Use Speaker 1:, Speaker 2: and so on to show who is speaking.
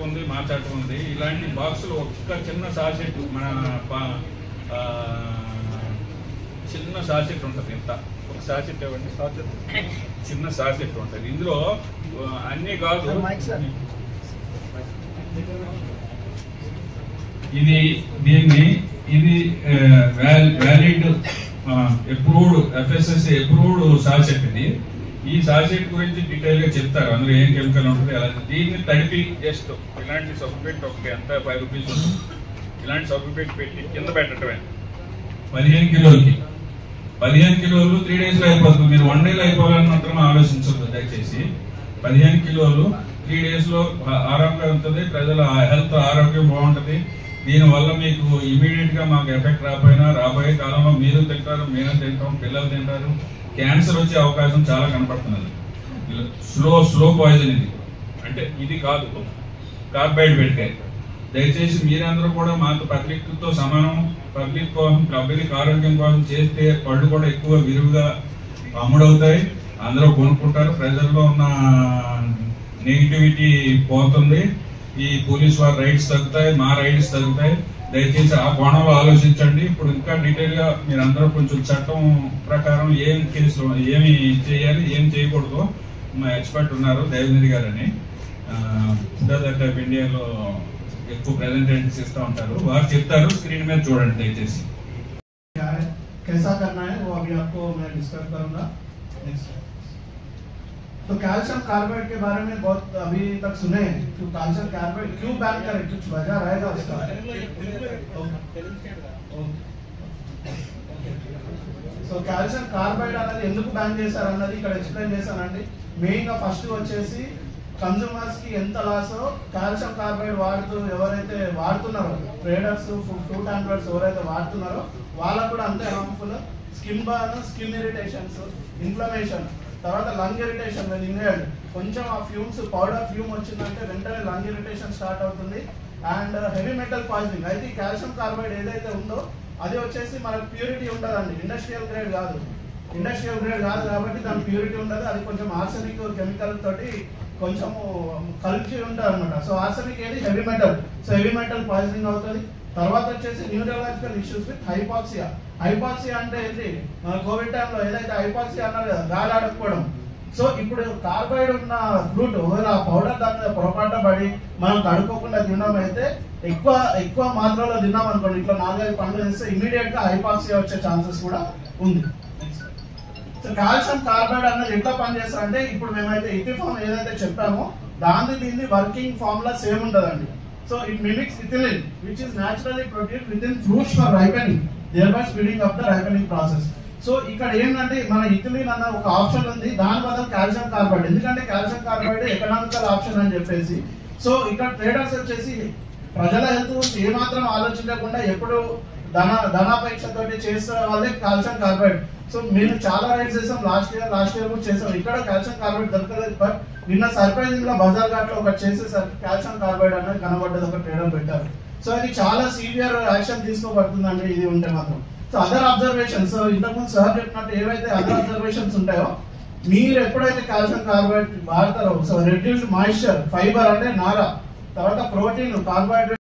Speaker 1: ఉంది మాట్లాడటం ఉంది. ఇలాంటి బాక్సులు ఒక్క చిన్న సాసెట్ మన చిన్న సాసెట్ ఉంటుంది ఇంత. ఒక సాసెట్ ఇవ్వండి. సాసెట్ చిన్న సాసెట్ ఉంటుంది. ఇందులో అన్నీ కాదు. ఇది దీన్ని ఇది valid approved FSS approved sachet ఇది. ఈ సాసెట్ గురించి డీటెయిల్గా చెప్తారు. అందులో ఏం కెమికల్ ఉంటుంది అలా దీన్ని తడిపి జస్ట్ ఇలాంటి సబ్బుపెట్టి ఒకటి ఎంత ఫైవ్ రూపీస్ ఉంటుంది ఇలాంటి సబ్బుపెట్టి పెట్టి కింద పెట్టడమే. పదిహేను కిలోలకి. పదిహేను కిలోలు త్రీ డేస్లో అయిపోతుంది. మీరు వన్ డేలో అయిపోవాలని మాత్రం ఆలోచించద్దు దయచేసి. పదిహేను కిలోలు త్రీ డేస్లో ఆ- ఆరోగ్యం ఉంటుంది ప్రజల హెల్త్ ఆరోగ్యం బాగుంటది. దీని వల్ల మీకు ఇమీడియట్గా మాకు ఎఫెక్ట్ రాకపోయినా రాబోయే కాలంలో మీరు తింటారు మేము తింటాం పిల్లలు తింటారు. క్యాన్సర్ వచ్చే అవకాశం చాలా కనపడుతున్నది. స్లో స్లో పాయిజన్ ఇది. అంటే ఇది కాదు. కార్బైడ్ పెడితే దయచేసి మీరందరూ కూడా మాతో పబ్లిక్తో సమానం. పబ్లిక్ కోసం పబ్లిక్ ఆరోగ్యం కోసం చేస్తే పళ్ళు కూడా ఎక్కువ విరువుగా అమ్ముడవుతాయి. అందరూ కొనుక్కుంటారు. ప్రజల్లో ఉన్న నెగిటివిటీ పోతుంది. ఈ పోలీస్ వారి రైట్స్ తగ్గుతాయి. మా రైట్స్ తగ్గుతాయి. దయచేసి ఆ కోణంలో ఆలోచించండి ఇప్పుడు ఇంకా డీటెయిల్ గా మీరందరూ కొంచెం చట్టం ప్రకారం ఏం కేసు ఏమి చేయాలి ఏం చేయకూడదు మా ఎక్స్పర్ట్ ఉన్నారు దేవేంద్ర గారని దట్ ఆఫ్ ఇండియాలో ఎక్కువ ప్రెజెంటేషన్స్ ఇస్తూ ఉంటారు వారు చెప్తారు స్క్రీన్ మీద చూడండి దయచేసి
Speaker 2: क्या है कैसा करना है वो अभी आपको मैं डिस्कस करूंगा नेक्स्ट तो कैल्शियम कार्बाइड के बारे में बहुत अभी तक सुने हैं तो कैल्शियम कार्बाइड क्यों बैन करें कुछ वजह रहेगा उसका సో కాల్షియం కార్బైడ్ అనేది ఎందుకు బ్యాన్ చేశారు అన్నది ఇక్కడ ఎక్స్ప్లెయిన్ చేశానండి మెయిన్ గా ఫస్ట్ వచ్చేసి కన్సూమర్స్ కి ఎంత లాస్ కాల్షియం కార్బైడ్ వాడుతూ ఎవరైతే వాడుతున్నారో ట్రేడర్స్ ఫ్రూట్ ఆండ్రాయిడ్స్ ఎవరైతే వాడుతున్నారో వాళ్ళకు కూడా అంతే harmful skin burn skin irritations inflammation తర్వాత లంగ్ ఇరిటేషన్ వెన్ ఇన్హేల్డ్ కొంచెం ఆ ఫ్యూమ్స్ పౌడర్ ఫ్యూమ్ వచ్చిందంటే వెంటనే లంగ్ ఇరిటేషన్ స్టార్ట్ అవుతుంది. అండ్ హెవీ మెటల్ పాయిజనింగ్ అయితే ఈ కాల్షియం కార్బైడ్ ఏదైతే ఉందో అది వచ్చేసి మనకు ప్యూరిటీ ఉండదండి. ఇండస్ట్రియల్ గ్రేడ్ కాదు. ఇండస్ట్రియల్ గ్రేడ్ కాదు కాబట్టి దాని ప్యూరిటీ ఉండదు. అది కొంచెం ఆర్సనిక్ కెమికల్ తోటి కొంచెము కలిసి ఉంటుంది అనమాట సో ఆర్సనిక్ ఏది? Heavy metal so heavy metal poisoning అవుతుంది. తర్వాత వచ్చేసి neurological issues with hypoxia. Hypoxia అంటే ఏంటి? మన కోవిడ్ టైంలో ఏదైతే హైపాక్సియా అన్నారు కదా గాలి ఆడకపోవడం. సో ఇప్పుడు కార్బైడ్ ఉన్న ఫ్రూట్ ఒకవేళ ఆ పౌడర్ దాని మీద పొరపాటు పడి మనం కడుక్కోకుండా తినడం ఎక్కువ ఎక్కువ మాత్రలో తిన్నాం అనుకోండి. ఇట్లా నాలుగైదు పండ్లు తిస్తే ఇమీడియట్గా హైపాక్సియా వచ్చే ఛాన్సెస్ కూడా ఉంది. సో కాల్షియం కార్బైడ్ అనేది ఎట్లా పనిచేస్తారంటే ఇప్పుడు మేమైతే ఇథిఫామ్ ఏదైతే చెప్పామో దాని దీన్ని వర్కింగ్ ఫార్ములా సేమ్ ఉంటుందండి. So it mimics ethylene, which is naturally produced within fruits for ripening thereby speeding up the ripening process. So ఇక్కడ ఏంటంటే మన ఇథిలిన్ అన్న ఒక ఆప్షన్ ఉంది. దాని బదులు కాల్షియం కార్బైడ్ ఎందుకంటే కాల్షియం కార్బైడ్ ఎకనామికల్ ఆప్షన్ అని చెప్పేసి. సో ఇక్కడ ట్రేడర్స్ వచ్చేసి ప్రజల హెల్త్ గురించి ఏమాత్రం ఆలోచించకుండా ఎప్పుడు ధన ధనాపేక్షతోటి చేస్తున్న వాళ్ళే కాల్షియం కార్బైడ్ సో మేము చాలా రైడ్స్ చేసాం. లాస్ట్ ఇయర్ లాస్ట్ ఇయర్ కూడా చేసాం. ఇక్కడ కాల్షియం కార్బైడ్ దొరకలేదు బట్ నిన్న సర్ప్రైజింగ్గా బజార్ ఘాట్లో ఒకటి చేసేసరికి కాల్షియం కార్బైడ్ అనేది కనబడ్డది ఒక ట్రేడర్ పెట్టారు సో ఇది చాలా సీవియర్ యాక్షన్ తీసుకోబడుతుందండి ఇది ఉంటే మాత్రం. సో అదర్ అబ్జర్వేషన్ సో ఇంతకుముందు సార్ చెప్పినట్టు ఏవైతే అదర్ అబ్జర్వేషన్స్ ఉంటాయో మీరు ఎప్పుడైతే కాల్షియం కార్బైడ్ వాడతారో సో రెడ్యూస్డ్ మాయిశ్చర్ ఫైబర్ అంటే నార తర్వాత ప్రోటీన్ కార్బోహైడ్రేట్